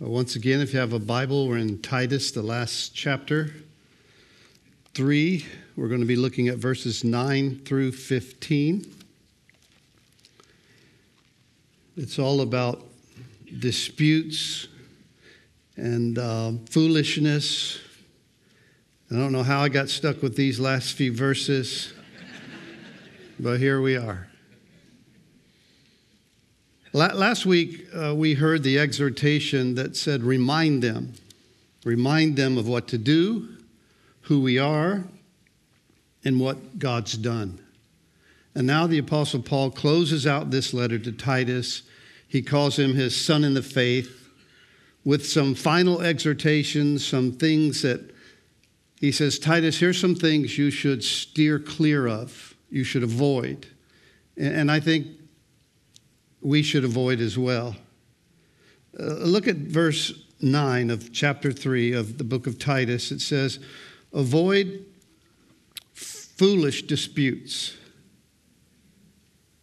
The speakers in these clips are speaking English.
Once again, if you have a Bible, we're in Titus, the last chapter. 3, we're going to be looking at verses 9 through 15. It's all about disputes and uh, foolishness. I don't know how I got stuck with these last few verses, but here we are. Last week, uh, we heard the exhortation that said, Remind them. Remind them of what to do, who we are, and what God's done. And now the Apostle Paul closes out this letter to Titus. He calls him his son in the faith with some final exhortations, some things that he says, Titus, here's some things you should steer clear of, you should avoid. And I think we should avoid as well. Uh, look at verse 9 of chapter 3 of the book of Titus. It says, Avoid foolish disputes,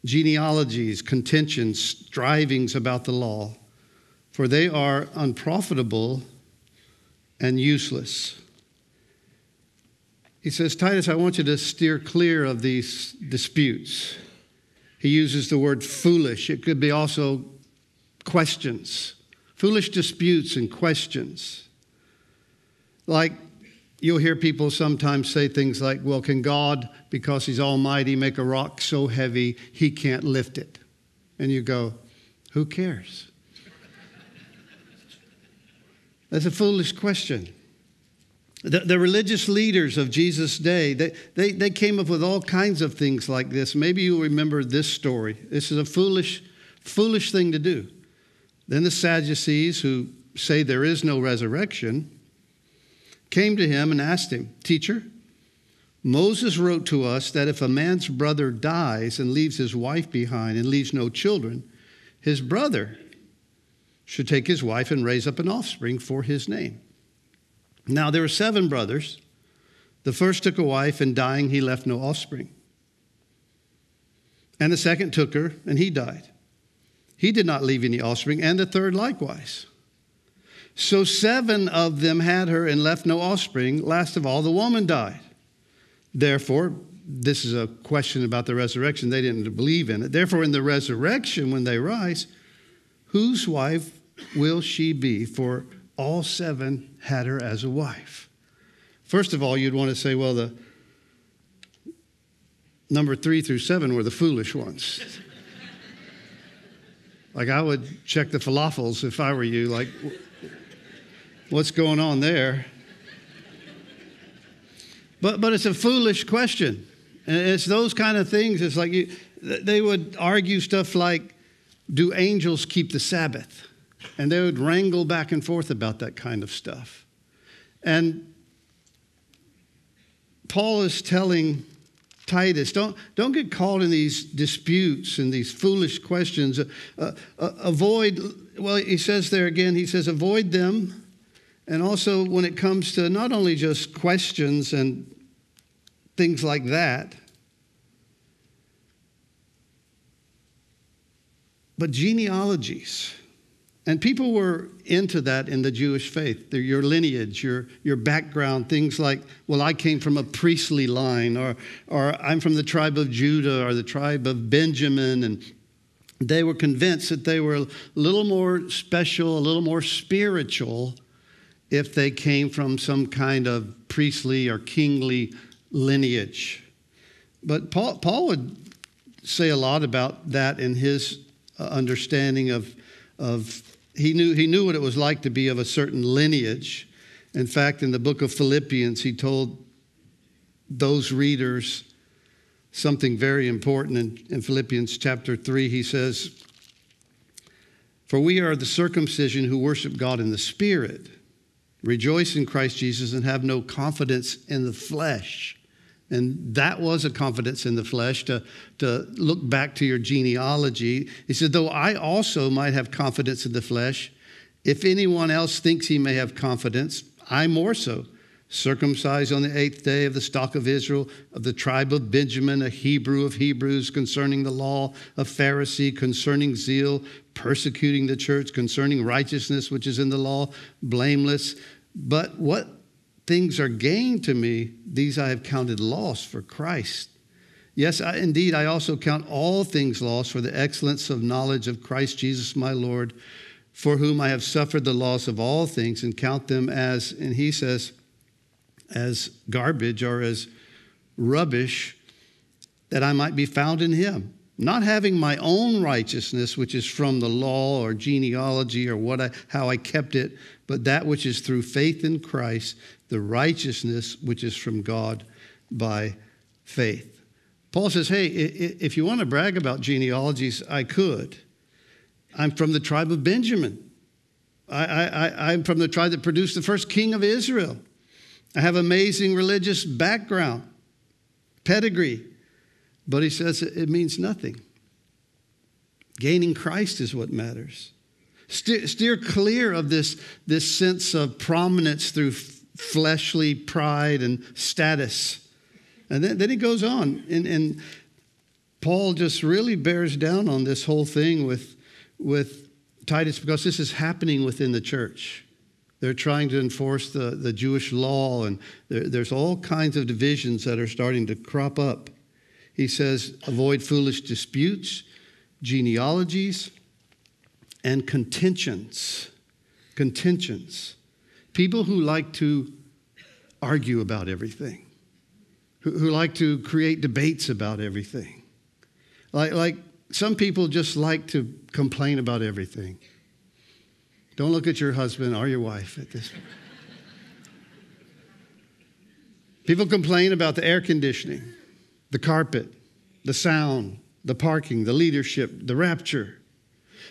genealogies, contentions, strivings about the law, for they are unprofitable and useless. He says, Titus, I want you to steer clear of these disputes. He uses the word foolish. It could be also questions, foolish disputes and questions. Like you'll hear people sometimes say things like, Well, can God, because He's Almighty, make a rock so heavy He can't lift it? And you go, Who cares? That's a foolish question. The, the, religious leaders of Jesus' day, they, they, they came up with all kinds of things like this. Maybe you'll remember this story. This is a foolish, foolish thing to do. Then the Sadducees, who say there is no resurrection, came to him and asked him, Teacher, Moses wrote to us that if a man's brother dies and leaves his wife behind and leaves no children, his brother should take his wife and raise up an offspring for his name. Now there were seven brothers. The first took a wife, and dying, he left no offspring. And the second took her, and he died. He did not leave any offspring, and the third likewise. So seven of them had her and left no offspring. Last of all, the woman died. Therefore, this is a question about the resurrection. They didn't believe in it. Therefore, in the resurrection, when they rise, whose wife will she be? For all seven had her as a wife. First of all, you'd want to say, well, the number three through seven were the foolish ones. like, I would check the falafels if I were you, like, what's going on there? But, but it's a foolish question. And it's those kind of things. It's like you, they would argue stuff like, do angels keep the Sabbath? And they would wrangle back and forth about that kind of stuff. And Paul is telling Titus, don't, don't get caught in these disputes and these foolish questions. Uh, uh, uh, avoid, well, he says there again, he says, avoid them. And also, when it comes to not only just questions and things like that, but genealogies. And people were into that in the Jewish faith, your lineage, your, your background, things like, well, I came from a priestly line, or, or I'm from the tribe of Judah, or the tribe of Benjamin. And they were convinced that they were a little more special, a little more spiritual if they came from some kind of priestly or kingly lineage. But Paul, Paul would say a lot about that in his uh, understanding of, of he knew, he knew what it was like to be of a certain lineage. In fact, in the book of Philippians, he told those readers something very important. In, in Philippians chapter 3, he says, For we are the circumcision who worship God in the Spirit, rejoice in Christ Jesus, and have no confidence in the flesh. And that was a confidence in the flesh to, to look back to your genealogy. He said, Though I also might have confidence in the flesh, if anyone else thinks he may have confidence, I more so. circumcised on the eighth day of the stock of Israel, of the tribe of Benjamin, a Hebrew of Hebrews, concerning the law, a Pharisee, concerning zeal, persecuting the church, concerning righteousness which is in the law, blameless. But what things are gained to me, these I have counted loss for Christ. Yes, I, indeed, I also count all things lost for the excellence of knowledge of Christ Jesus my Lord, for whom I have suffered the loss of all things and count them as, and he says, as garbage or as rubbish, that I might be found in him. Not having my own righteousness, which is from the law or genealogy or what I, how I kept it, but that which is through faith in Christ, the righteousness which is from God by faith. Paul says, Hey, if you want to brag about genealogies, I could. I'm from the tribe of Benjamin. I, I'm from the tribe that produced the first king of Israel. I have amazing religious background, pedigree. But he says it means nothing. Gaining Christ is what matters. Steer, steer clear of this, this sense of prominence through fleshly pride and status. And then, then he goes on, and, and Paul just really bears down on this whole thing with, with Titus because this is happening within the church. They're trying to enforce the, the Jewish law, and there, there's all kinds of divisions that are starting to crop up. He says, avoid foolish disputes, genealogies, and contentions. Contentions. People who like to argue about everything, who, who like to create debates about everything. Like, like some people just like to complain about everything. Don't look at your husband or your wife at this point. People complain about the air conditioning, the carpet, the sound, the parking, the leadership, the rapture,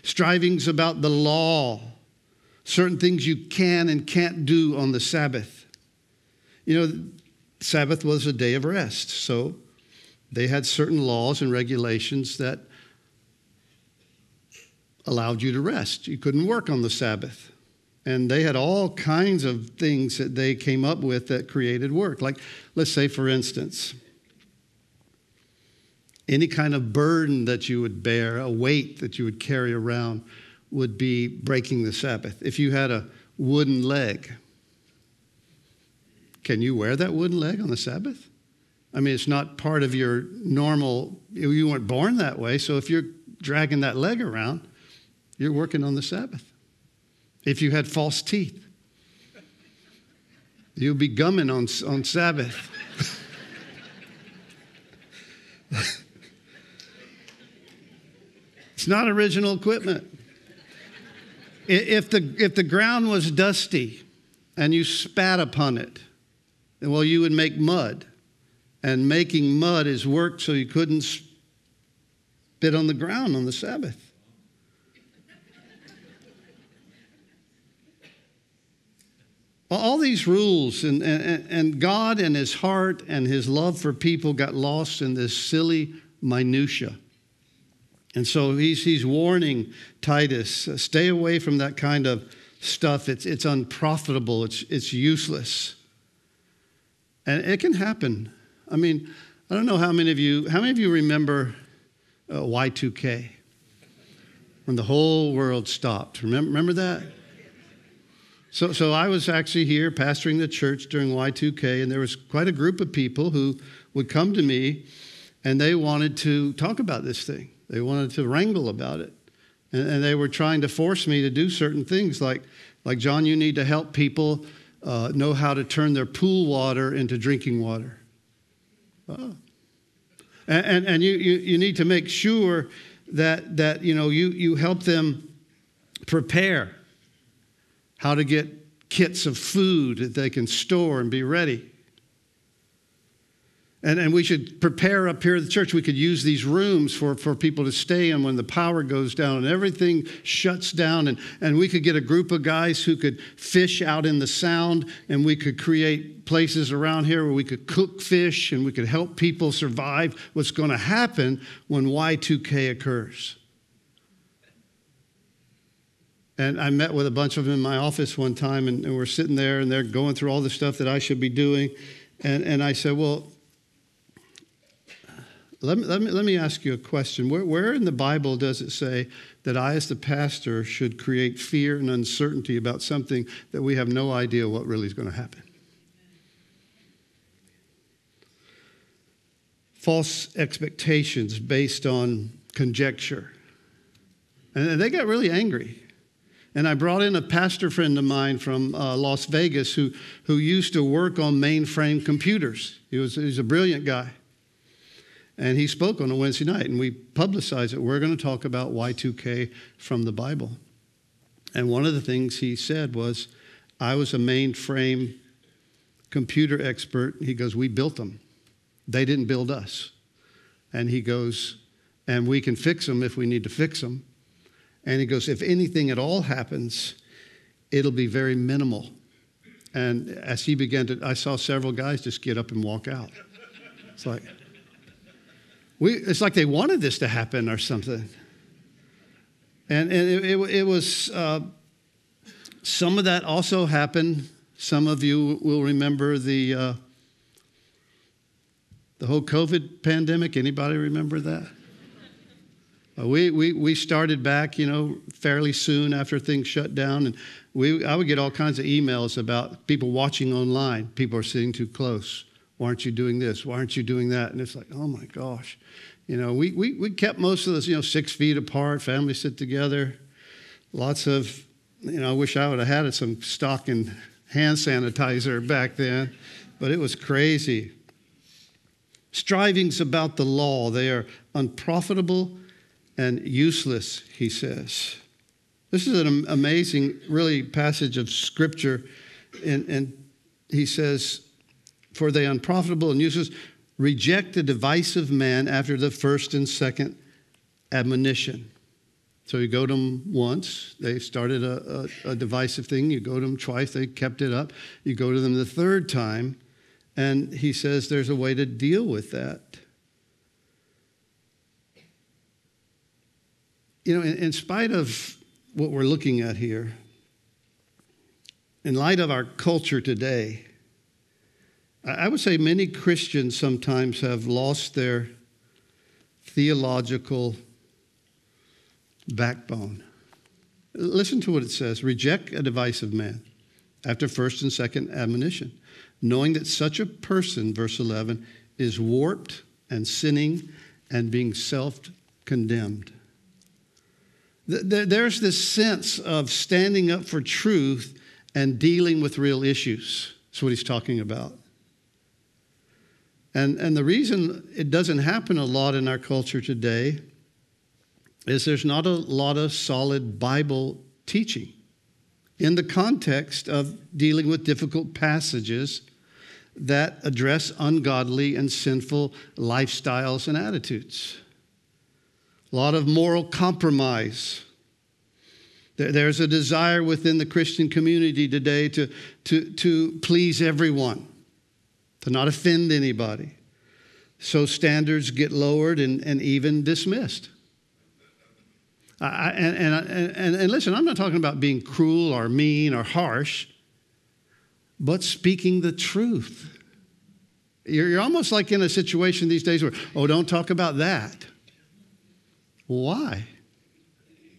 strivings about the law, certain things you can and can't do on the Sabbath. You know, Sabbath was a day of rest, so they had certain laws and regulations that allowed you to rest. You couldn't work on the Sabbath. And they had all kinds of things that they came up with that created work. Like, let's say, for instance, any kind of burden that you would bear, a weight that you would carry around, would be breaking the Sabbath. If you had a wooden leg, can you wear that wooden leg on the Sabbath? I mean, it's not part of your normal, you weren't born that way. So if you're dragging that leg around, you're working on the Sabbath. If you had false teeth, you'd be gumming on, on Sabbath. it's not original equipment. If the, if the ground was dusty and you spat upon it, well, you would make mud. And making mud is work so you couldn't spit on the ground on the Sabbath. All these rules, and, and, and God and his heart and his love for people got lost in this silly minutia. And so he's, he's warning Titus uh, stay away from that kind of stuff. It's, it's unprofitable, it's, it's useless. And it can happen. I mean, I don't know how many of you, how many of you remember uh, Y2K? When the whole world stopped. Remember, remember that? So, so I was actually here pastoring the church during Y2K, and there was quite a group of people who would come to me and they wanted to talk about this thing. They wanted to wrangle about it. And, and they were trying to force me to do certain things like, like John, you need to help people uh, know how to turn their pool water into drinking water. Oh. And, and, and you, you, you need to make sure that, that you, know, you, you help them prepare how to get kits of food that they can store and be ready. And, and we should prepare up here at the church. We could use these rooms for, for people to stay in when the power goes down and everything shuts down. And, and we could get a group of guys who could fish out in the sound, and we could create places around here where we could cook fish and we could help people survive what's going to happen when Y2K occurs. And I met with a bunch of them in my office one time, and, and we're sitting there, and they're going through all the stuff that I should be doing. And, and I said, Well, let me, let, me, let me ask you a question. Where, where in the Bible does it say that I, as the pastor, should create fear and uncertainty about something that we have no idea what really is going to happen? False expectations based on conjecture. And they got really angry. And I brought in a pastor friend of mine from uh, Las Vegas who, who used to work on mainframe computers. He was, he was a brilliant guy. And he spoke on a Wednesday night, and we publicized it. We're going to talk about Y2K from the Bible. And one of the things he said was, I was a mainframe computer expert. He goes, We built them, they didn't build us. And he goes, And we can fix them if we need to fix them. And he goes, If anything at all happens, it'll be very minimal. And as he began to, I saw several guys just get up and walk out. It's like, we, it's like they wanted this to happen or something. And, and it, it, it was, uh, some of that also happened. Some of you will remember the, uh, the whole COVID pandemic. Anybody remember that? Uh, we, we, we started back, you know, fairly soon after things shut down. And we, I would get all kinds of emails about people watching online. People are sitting too close. Why aren't you doing this? Why aren't you doing that? And it's like, oh my gosh. You know, we, we, we kept most of this, you know, six feet apart, families sit together. Lots of, you know, I wish I would have had some stock in hand sanitizer back then, but it was crazy. Strivings about the law, they are unprofitable and useless, he says. This is an amazing, really, passage of scripture. And, and he says, for they unprofitable and useless, reject the divisive man after the first and second admonition. So you go to them once, they started a, a, a, divisive thing. You go to them twice, they kept it up. You go to them the third time, and he says there's a way to deal with that. You know, in, in spite of what we're looking at here, in light of our culture today, I would say many Christians sometimes have lost their theological backbone. Listen to what it says reject a divisive man after first and second admonition, knowing that such a person, verse 11, is warped and sinning and being self condemned. There's this sense of standing up for truth and dealing with real issues. That's what he's talking about. And, and the reason it doesn't happen a lot in our culture today is there's not a lot of solid Bible teaching in the context of dealing with difficult passages that address ungodly and sinful lifestyles and attitudes. A lot of moral compromise. There's a desire within the Christian community today to, to, to please everyone to not offend anybody. So standards get lowered and, and even dismissed. I, and, and, and, and listen, I'm not talking about being cruel or mean or harsh, but speaking the truth. You're, you're almost like in a situation these days where, oh, don't talk about that. Why?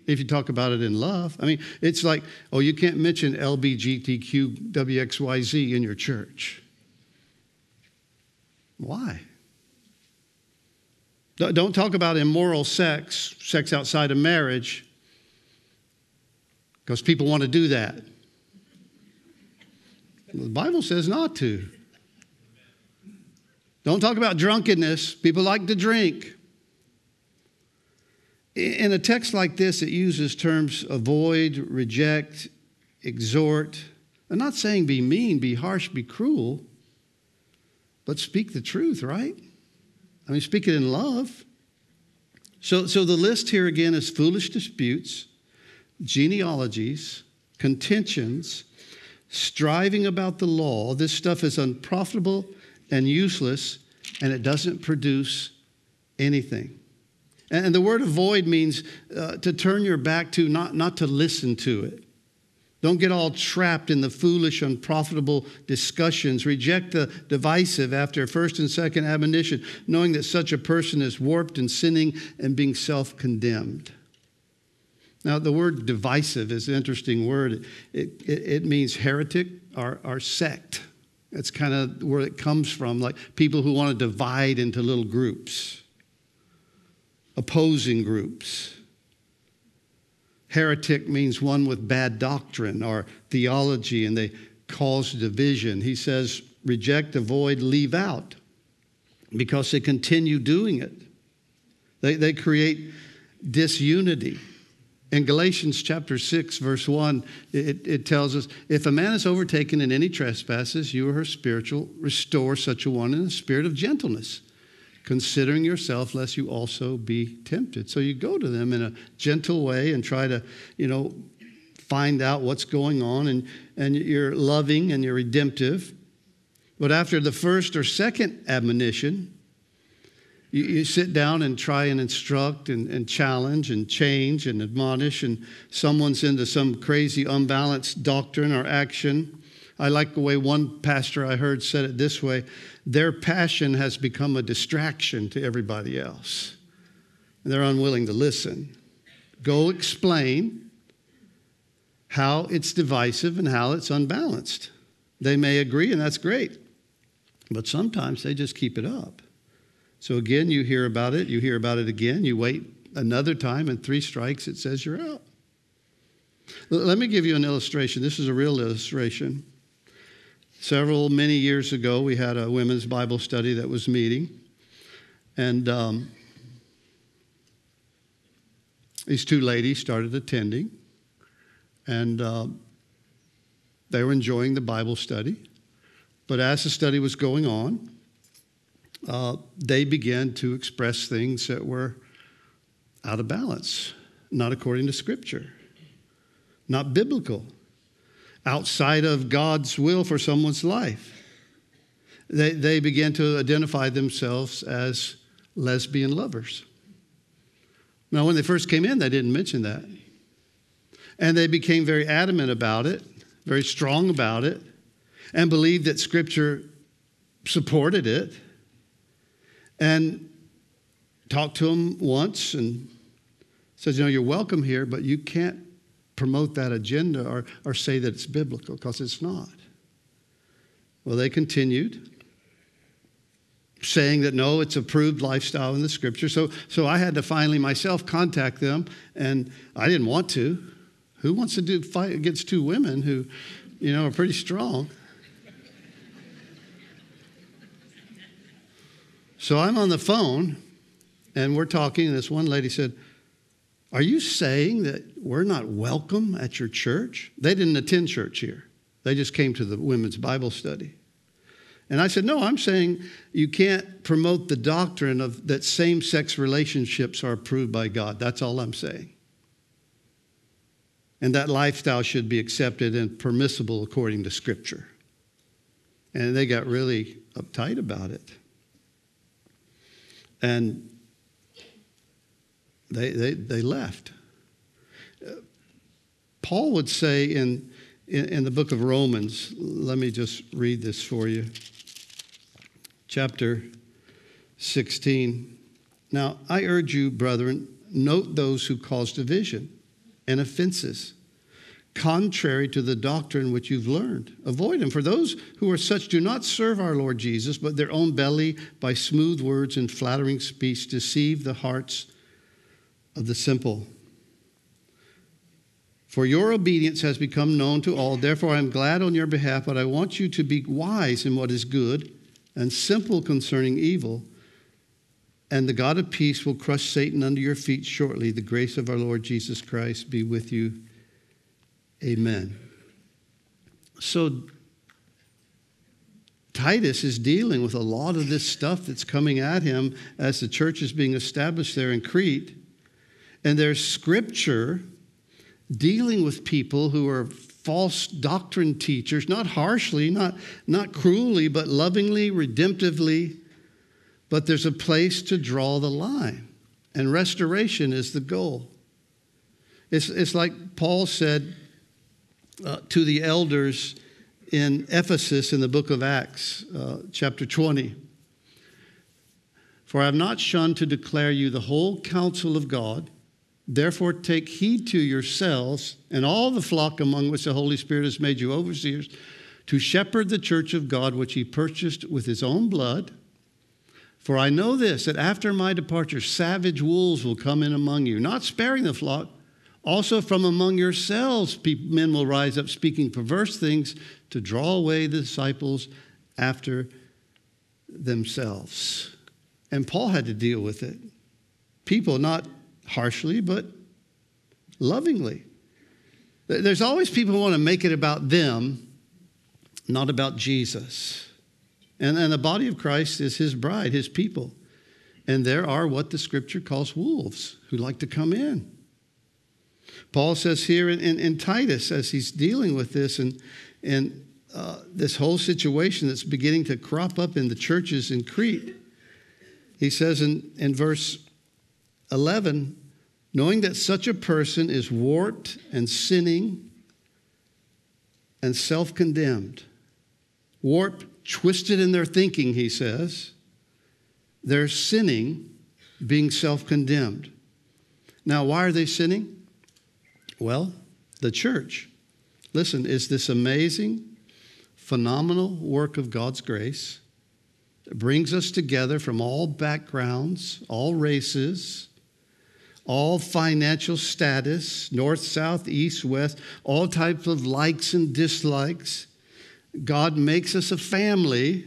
If you talk about it in love. I mean, it's like, oh, you can't mention LBGTQ WXYZ in your church. Why? Don't talk about immoral sex, sex outside of marriage, because people want to do that. The Bible says not to. Don't talk about drunkenness. People like to drink. In a text like this, it uses terms avoid, reject, exhort. I'm not saying be mean, be harsh, be cruel. But speak the truth, right? I mean, speak it in love. So, so the list here again is foolish disputes, genealogies, contentions, striving about the law. This stuff is unprofitable and useless, and it doesn't produce anything. And the word avoid means uh, to turn your back to, not, not to listen to it. Don't get all trapped in the foolish, unprofitable discussions. Reject the divisive after first and second admonition, knowing that such a person is warped and sinning and being self condemned. Now, the word divisive is an interesting word. It, it, it means heretic or, or sect. That's kind of where it comes from, like people who want to divide into little groups, opposing groups. Heretic means one with bad doctrine or theology, and they cause division. He says, reject, avoid, leave out, because they continue doing it. They, they create disunity. In Galatians chapter 6, verse 1, it, it tells us if a man is overtaken in any trespasses, you or her spiritual, restore such a one in a spirit of gentleness considering yourself lest you also be tempted. So you go to them in a gentle way and try to, you know, find out what's going on and, and you're loving and you're redemptive. But after the first or second admonition, you, you sit down and try and instruct and, and challenge and change and admonish, and someone's into some crazy, unbalanced doctrine or action. I like the way one pastor I heard said it this way their passion has become a distraction to everybody else. They're unwilling to listen. Go explain how it's divisive and how it's unbalanced. They may agree, and that's great. But sometimes they just keep it up. So again, you hear about it, you hear about it again, you wait another time, and three strikes, it says you're out. Let me give you an illustration. This is a real illustration. Several, many years ago, we had a women's Bible study that was meeting. And um, these two ladies started attending. And uh, they were enjoying the Bible study. But as the study was going on, uh, they began to express things that were out of balance, not according to Scripture, not biblical outside of God's will for someone's life. They, they began to identify themselves as lesbian lovers. Now, when they first came in, they didn't mention that. And they became very adamant about it, very strong about it, and believed that Scripture supported it. And talked to them once and said, You know, you're welcome here, but you can't promote that agenda or, or say that it's biblical, because it's not. Well, they continued saying that no, it's approved lifestyle in the scripture. So, so I had to finally myself contact them, and I didn't want to. Who wants to do fight against two women who, you know, are pretty strong? So I'm on the phone, and we're talking, and this one lady said, are you saying that we're not welcome at your church? They didn't attend church here, they just came to the women's Bible study. And I said, No, I'm saying you can't promote the doctrine of that same sex relationships are approved by God. That's all I'm saying. And that lifestyle should be accepted and permissible according to Scripture. And they got really uptight about it. And they, they, they left. Paul would say in, in, in the book of Romans, let me just read this for you. Chapter 16. Now, I urge you, brethren, note those who cause division and offenses, contrary to the doctrine which you've learned. Avoid them, for those who are such do not serve our Lord Jesus, but their own belly by smooth words and flattering speech deceive the hearts of the simple. For your obedience has become known to all. Therefore, I am glad on your behalf, but I want you to be wise in what is good and simple concerning evil. And the God of peace will crush Satan under your feet shortly. The grace of our Lord Jesus Christ be with you. Amen. So, Titus is dealing with a lot of this stuff that's coming at him as the church is being established there in Crete. And there's scripture dealing with people who are false doctrine teachers, not harshly, not, not cruelly, but lovingly, redemptively. But there's a place to draw the line. and restoration is the goal. It's, it's like Paul said uh, to the elders in Ephesus in the book of Acts, uh, chapter 20. For I have not shunned to declare you the whole counsel of God. Therefore, take heed to yourselves and all the flock among which the Holy Spirit has made you overseers to shepherd the church of God, which he purchased with his own blood. For I know this, that after my departure, savage wolves will come in among you, not sparing the flock. Also, from among yourselves, men will rise up speaking perverse things to draw away the disciples after themselves. And Paul had to deal with it. People, not harshly, but lovingly. There's always people who want to make it about them, not about Jesus. And, and the body of Christ is his bride, his people. And there are what the scripture calls wolves who like to come in Paul says here in, in, in Titus, as he's dealing with this and, and uh, this whole situation that's beginning to crop up in the churches in Crete, he says in, in verse 11, knowing that such a person is warped and sinning and self condemned. Warped, twisted in their thinking, he says. They're sinning, being self condemned. Now, why are they sinning? Well, the church, listen, is this amazing, phenomenal work of God's grace that brings us together from all backgrounds, all races, all financial status, north, south, east, west, all types of likes and dislikes. God makes us a family,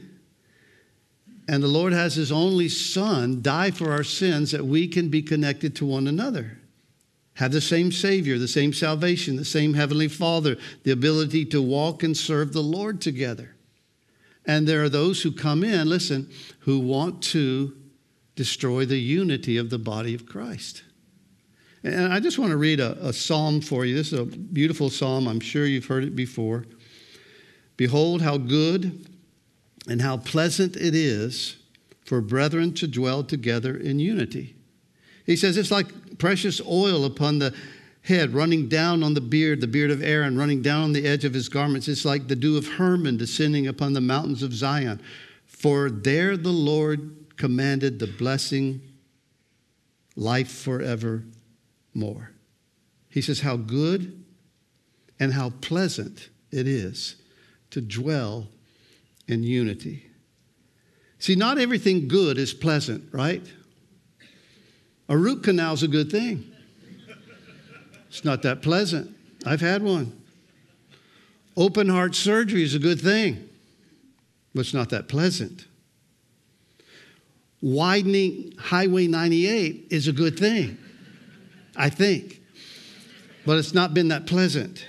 and the Lord has His only Son die for our sins that we can be connected to one another have the same Savior, the same salvation, the same Heavenly Father, the ability to walk and serve the Lord together. And there are those who come in, listen, who want to destroy the unity of the body of Christ. And I just want to read a, a psalm for you. This is a beautiful psalm. I'm sure you've heard it before. Behold, how good and how pleasant it is for brethren to dwell together in unity. He says it's like precious oil upon the head, running down on the beard, the beard of Aaron, running down on the edge of his garments. It's like the dew of Hermon descending upon the mountains of Zion. For there the Lord commanded the blessing, life forevermore. He says, How good and how pleasant it is to dwell in unity. See, not everything good is pleasant, right? A root canal is a good thing. It's not that pleasant. I've had one. Open heart surgery is a good thing, but it's not that pleasant. Widening Highway 98 is a good thing, I think, but it's not been that pleasant.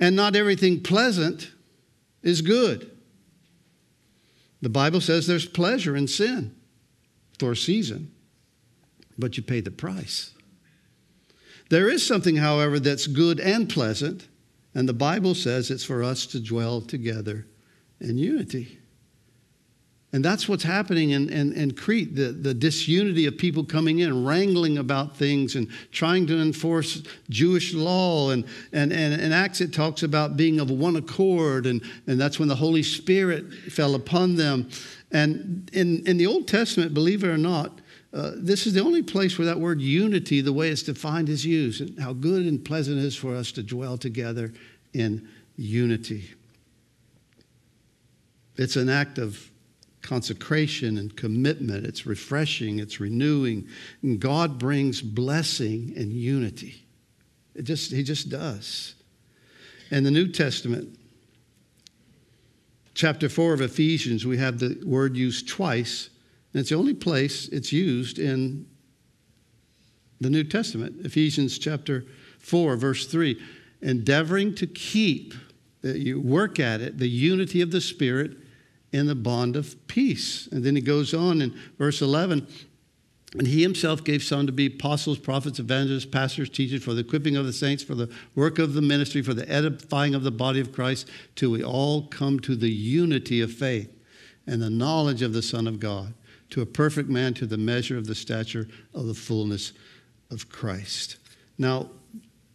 And not everything pleasant is good. The Bible says there's pleasure in sin for a season but you pay the price. There is something, however, that's good and pleasant, and the Bible says it's for us to dwell together in unity. And that's what's happening in, in, in, Crete the, the disunity of people coming in, wrangling about things, and trying to enforce Jewish law. And, and, and in Acts, it talks about being of one accord, and, and that's when the Holy Spirit fell upon them. And in, in the Old Testament, believe it or not, uh, this is the only place where that word unity, the way it's defined, is used, and how good and pleasant it is for us to dwell together in unity. It's an act of consecration and commitment. It's refreshing, it's renewing. And God brings blessing and unity. It just, he just does. In the New Testament, chapter 4 of Ephesians, we have the word used twice and it's the only place it's used in the New Testament, Ephesians chapter 4, verse 3. Endeavoring to keep, you work at it, the unity of the Spirit in the bond of peace. And then he goes on in verse 11 and he himself gave some to be apostles, prophets, evangelists, pastors, teachers for the equipping of the saints, for the work of the ministry, for the edifying of the body of Christ, till we all come to the unity of faith and the knowledge of the Son of God to a perfect man to the measure of the stature of the fullness of Christ. Now,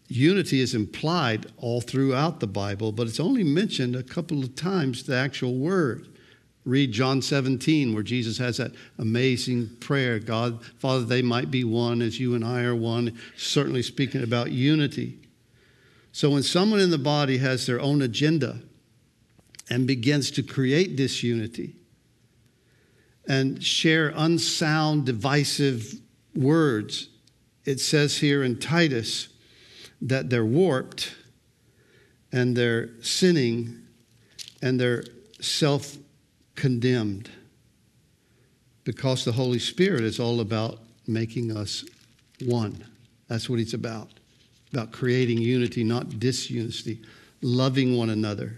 unity is implied all throughout the Bible, but it's only mentioned a couple of times the actual word. Read John 17, where Jesus has that amazing prayer God, Father, they might be one as you and I are one, certainly speaking about unity. So when someone in the body has their own agenda and begins to create disunity and share unsound, divisive words, it says here in Titus that they're warped and they're sinning and they're self condemned because the Holy Spirit is all about making us one. That's what He's about about creating unity, not disunity, loving one another,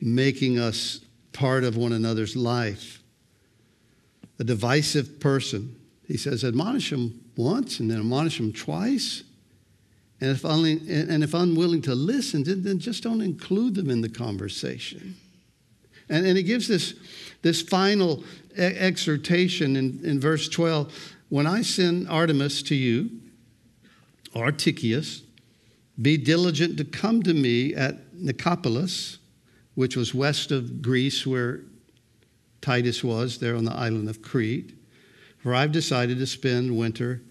making us part of one another's life. A divisive person, he says, admonish him once and then admonish him twice. And if, only, and if unwilling to listen, then just don't include them in the conversation. And, and he gives this, this final exhortation in, in verse 12 When I send Artemas to you, or be diligent to come to me at Nicopolis, which was west of Greece, where Titus was, there on the island of Crete, for I've decided to spend winter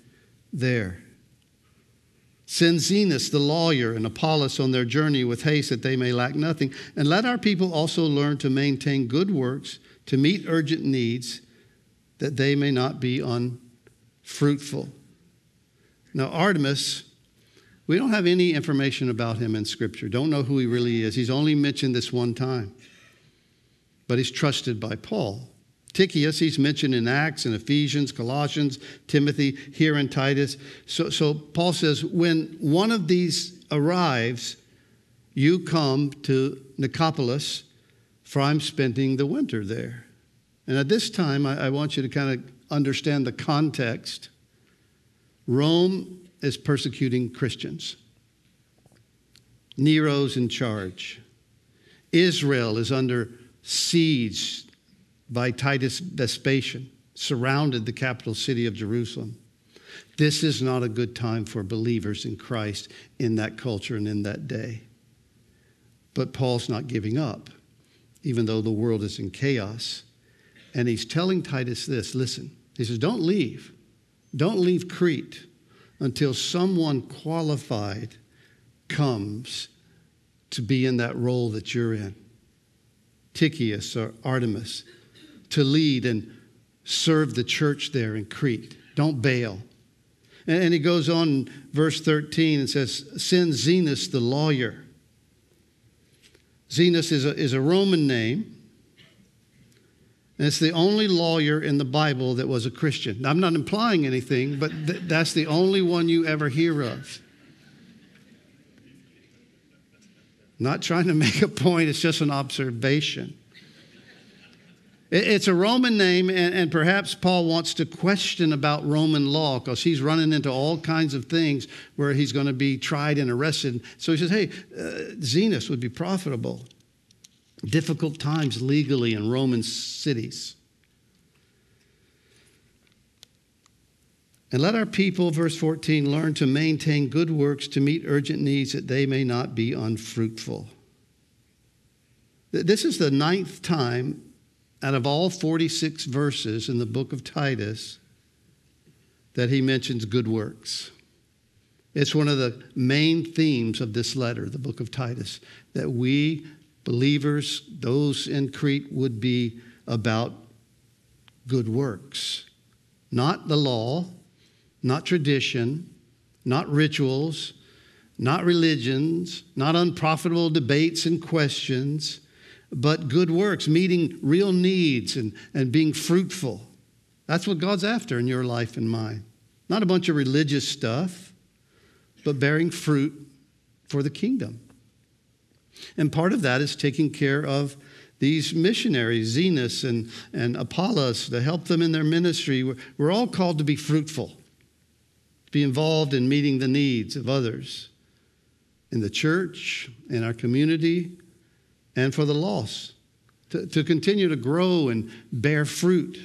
there. Send Zenas the lawyer and Apollos on their journey with haste that they may lack nothing. And let our people also learn to maintain good works, to meet urgent needs, that they may not be unfruitful. Now, Artemas we don't have any information about him in Scripture, don't know who he really is. He's only mentioned this one time, but he's trusted by Paul. Tychicus, he's mentioned in Acts and Ephesians, Colossians, Timothy, here in Titus. So, so Paul says, when one of these arrives, you come to Nicopolis, for I'm spending the winter there. And at this time, I, I want you to kind of understand the context. Rome is persecuting Christians. Nero's in charge. Israel is under siege by Titus Vespasian, surrounded the capital city of Jerusalem. This is not a good time for believers in Christ in that culture and in that day. But Paul's not giving up, even though the world is in chaos. And he's telling Titus this listen, he says, Don't leave. Don't leave Crete until someone qualified comes to be in that role that you're in. Tychicus or Artemas, to lead and serve the church there in Crete. Don't bail. And, he goes on verse 13 and says, Send Zenas the lawyer. Zenas is a, is a Roman name. And it's the only lawyer in the Bible that was a Christian. I'm not implying anything, but th- that's the only one you ever hear of. Not trying to make a point, it's just an observation. It's a Roman name, and, perhaps Paul wants to question about Roman law because he's running into all kinds of things where he's going to be tried and arrested. So he says, Hey, uh, Zenas would be profitable difficult times legally in Roman cities. And let our people, verse 14, learn to maintain good works to meet urgent needs that they may not be unfruitful. This is the ninth time out of all 46 verses in the book of Titus that he mentions good works. It's one of the main themes of this letter, the book of Titus, that we believers, those in Crete, would be about good works. Not the law, not tradition, not rituals, not religions, not unprofitable debates and questions, but good works, meeting real needs and, and being fruitful. That's what God's after in your life and mine. Not a bunch of religious stuff, but bearing fruit for the kingdom. And part of that is taking care of these missionaries, Zenas and, and Apollos, to help them in their ministry. We're, we're all called to be fruitful, to be involved in meeting the needs of others in the church, in our community, and for the lost, to, to continue to grow and bear fruit.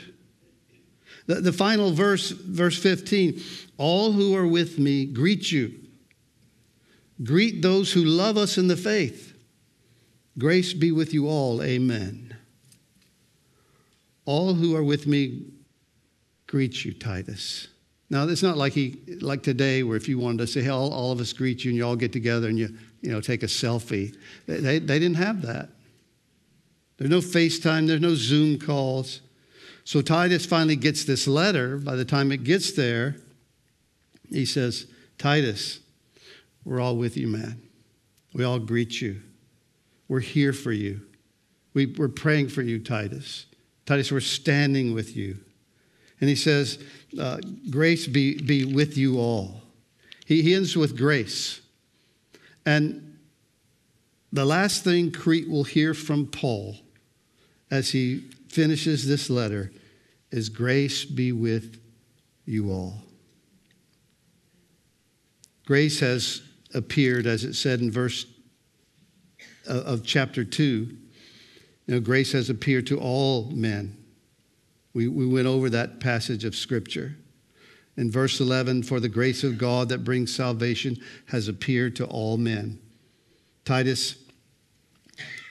The, the final verse, verse 15 all who are with me greet you. Greet those who love us in the faith. Grace be with you all. Amen. All who are with me greet you, Titus. Now, it's not like he like today, where if you wanted to say, "Hey, all, all of us greet you," and you all get together and you you know take a selfie. They, they, they didn't have that. There's no FaceTime. There's no Zoom calls. So Titus finally gets this letter. By the time it gets there, he says, Titus, we're all with you, man. We all greet you. We're here for you. We, we're praying for you, Titus. Titus, we're standing with you. And he says, uh, Grace be, be with you all. He, he ends with grace. And the last thing Crete will hear from Paul as he finishes this letter is grace be with you all. Grace has appeared, as it said in verse uh, of chapter 2. You know, grace has appeared to all men. We, we went over that passage of Scripture. In verse 11, for the grace of God that brings salvation has appeared to all men. Titus,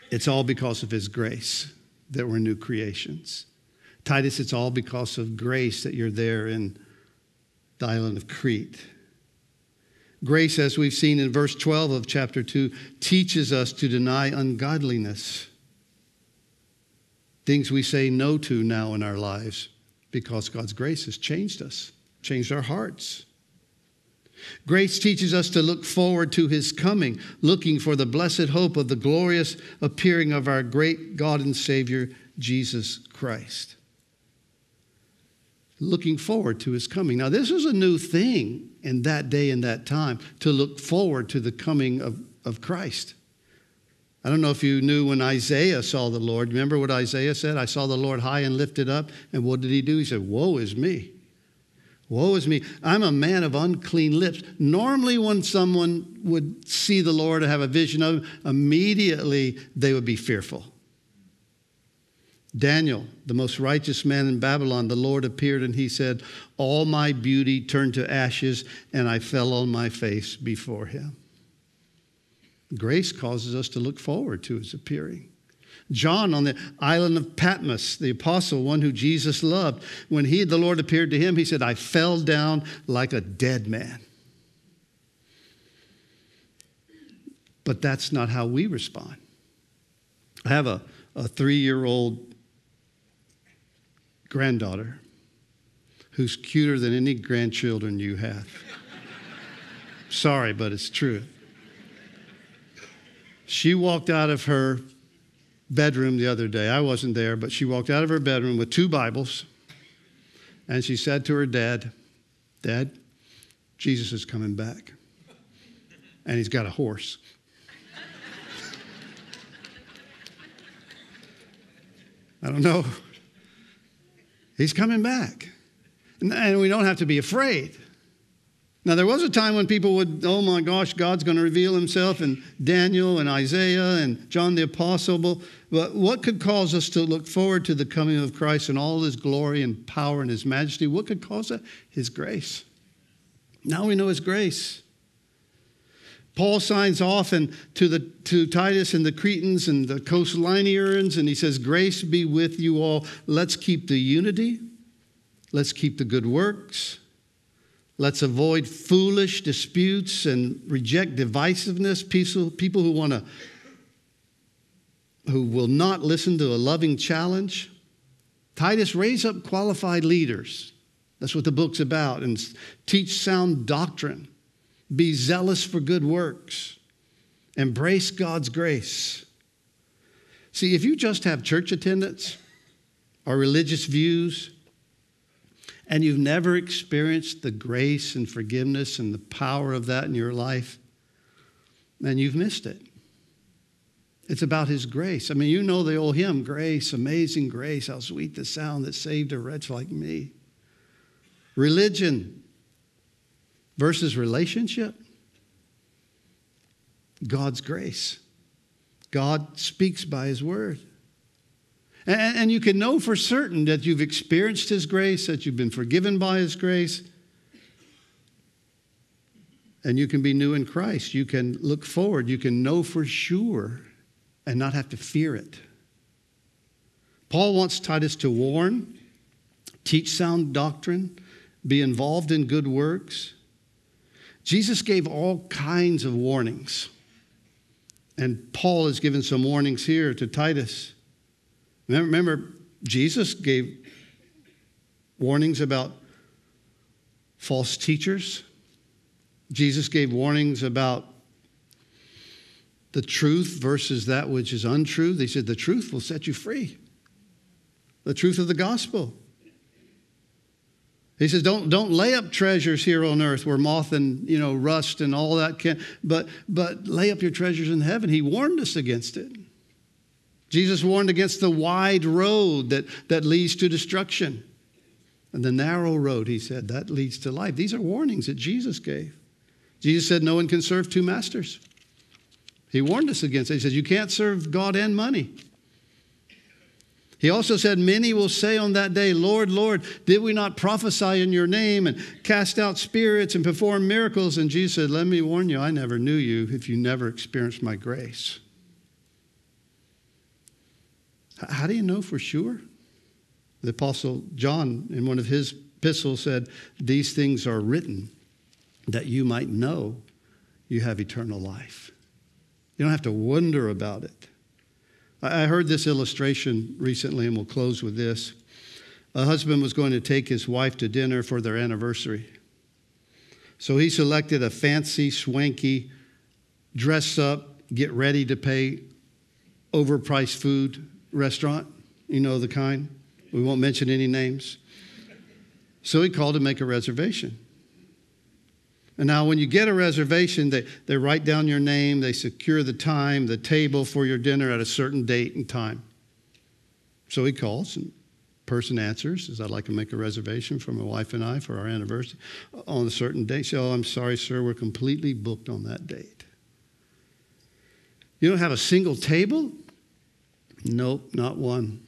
it's all because of his grace that we're new creations. Titus, it's all because of grace that you're there in the island of Crete. Grace, as we've seen in verse 12 of chapter 2, teaches us to deny ungodliness. Things we say no to now in our lives because God's grace has changed us, changed our hearts. Grace teaches us to look forward to his coming, looking for the blessed hope of the glorious appearing of our great God and Savior, Jesus Christ. Looking forward to his coming. Now, this was a new thing in that day and that time to look forward to the coming of, of Christ. I don't know if you knew when Isaiah saw the Lord. Remember what Isaiah said? I saw the Lord high and lifted up. And what did he do? He said, Woe is me. Woe is me. I'm a man of unclean lips. Normally, when someone would see the Lord or have a vision of him, immediately they would be fearful. Daniel, the most righteous man in Babylon, the Lord appeared and he said, All my beauty turned to ashes, and I fell on my face before him. Grace causes us to look forward to his appearing. John on the island of Patmos, the apostle, one who Jesus loved, when he, the Lord appeared to him, he said, I fell down like a dead man. But that's not how we respond. I have a, a three year old granddaughter who's cuter than any grandchildren you have. Sorry, but it's true. She walked out of her bedroom the other day. I wasn't there, but she walked out of her bedroom with two Bibles and she said to her dad, Dad, Jesus is coming back. And he's got a horse. I don't know. He's coming back. And we don't have to be afraid. Now, there was a time when people would, oh my gosh, God's going to reveal himself, and Daniel and Isaiah and John the Apostle. But what could cause us to look forward to the coming of Christ and all his glory and power and his majesty? What could cause that? His grace. Now we know his grace. Paul signs off and to, the, to Titus and the Cretans and the coastlineans, and he says, Grace be with you all. Let's keep the unity. Let's keep the good works. Let's avoid foolish disputes and reject divisiveness, people, people who want to who will not listen to a loving challenge. Titus, raise up qualified leaders. That's what the book's about. And teach sound doctrine. Be zealous for good works. Embrace God's grace. See, if you just have church attendance or religious views, and you've never experienced the grace and forgiveness and the power of that in your life, then you've missed it. It's about His grace. I mean, you know the old hymn, Grace, Amazing Grace, how sweet the sound that saved a wretch like me. Religion versus relationship, God's grace. God speaks by His word. And, and you can know for certain that you've experienced His grace, that you've been forgiven by His grace. And you can be new in Christ. You can look forward. You can know for sure and not have to fear it. Paul wants Titus to warn, teach sound doctrine, be involved in good works. Jesus gave all kinds of warnings. And Paul has given some warnings here to Titus. Remember, Jesus gave warnings about false teachers. Jesus gave warnings about the truth versus that which is untrue. He said, The truth will set you free. The truth of the gospel. He says, don't, don't lay up treasures here on earth where moth and you know rust and all that can, but, but lay up your treasures in heaven. He warned us against it. Jesus warned against the wide road that, that leads to destruction. And the narrow road, he said, that leads to life. These are warnings that Jesus gave. Jesus said, No one can serve two masters. He warned us against it. He says, You can't serve God and money. He also said, Many will say on that day, Lord, Lord, did we not prophesy in your name and cast out spirits and perform miracles? And Jesus said, Let me warn you, I never knew you if you never experienced my grace. How do you know for sure? The Apostle John, in one of his epistles, said, These things are written that you might know you have eternal life. You don't have to wonder about it. I heard this illustration recently, and we'll close with this. A husband was going to take his wife to dinner for their anniversary. So he selected a fancy, swanky, dress up, get ready to pay overpriced food restaurant. You know the kind. We won't mention any names. So he called to make a reservation. And now, when you get a reservation, they, they write down your name, they secure the time, the table for your dinner at a certain date and time. So he calls, and person answers, says, I'd like to make a reservation for my wife and I for our anniversary on a certain date. So, oh, I'm sorry, sir, we're completely booked on that date. You don't have a single table? Nope, not one.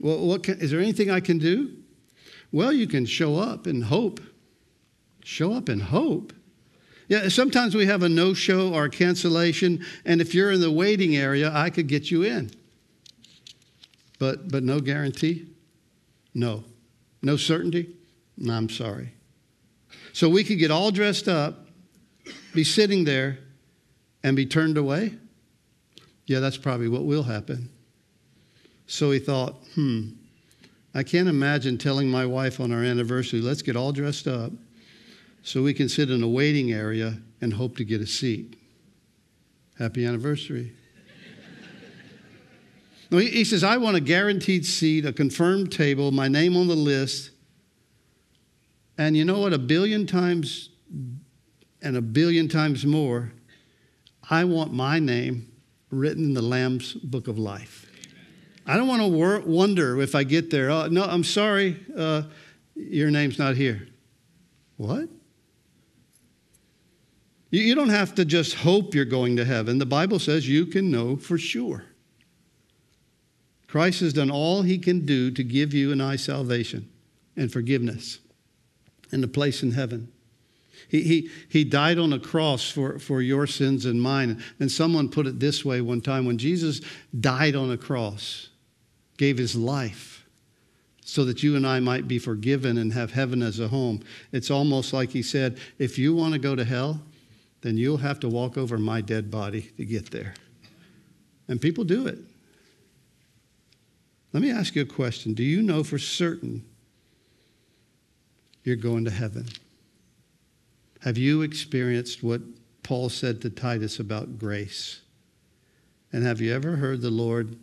Well, what can, is there anything I can do? Well, you can show up and hope Show up in hope. Yeah, sometimes we have a no show or cancellation, and if you're in the waiting area, I could get you in. But, but no guarantee? No. No certainty? No, I'm sorry. So we could get all dressed up, be sitting there, and be turned away? Yeah, that's probably what will happen. So he thought, hmm, I can't imagine telling my wife on our anniversary, let's get all dressed up so we can sit in a waiting area and hope to get a seat. Happy anniversary. no, he, says, I want a guaranteed seat, a confirmed table, my name on the list. And you know what? A billion times and a billion times more, I want my name written in the Lamb's book of life. I don't want to wor- wonder if I get there. Oh, no, I'm sorry, uh, your name's not here. What? You don't have to just hope you're going to heaven. The Bible says you can know for sure. Christ has done all he can do to give you and I salvation and forgiveness and a place in heaven. He, he, he died on a cross for, for your sins and mine. And someone put it this way one time when Jesus died on a cross, gave his life so that you and I might be forgiven and have heaven as a home. It's almost like he said, if you want to go to hell, then you'll have to walk over my dead body to get there. And people do it. Let me ask you a question. Do you know for certain you're going to heaven? Have you experienced what Paul said to Titus about grace? And have you ever heard the Lord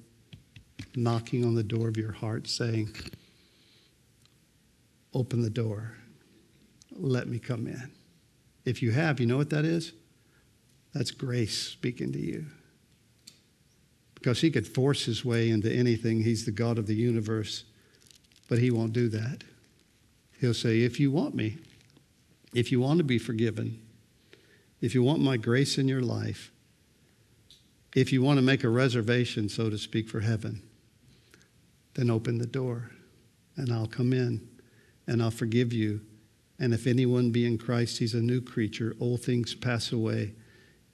knocking on the door of your heart saying, Open the door, let me come in? If you have, you know what that is? That's grace speaking to you. Because he could force his way into anything. He's the God of the universe. But he won't do that. He'll say, If you want me, if you want to be forgiven, if you want my grace in your life, if you want to make a reservation, so to speak, for heaven, then open the door, and I'll come in, and I'll forgive you. And if anyone be in Christ, he's a new creature. Old things pass away,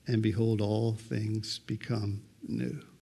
and behold, all things become new.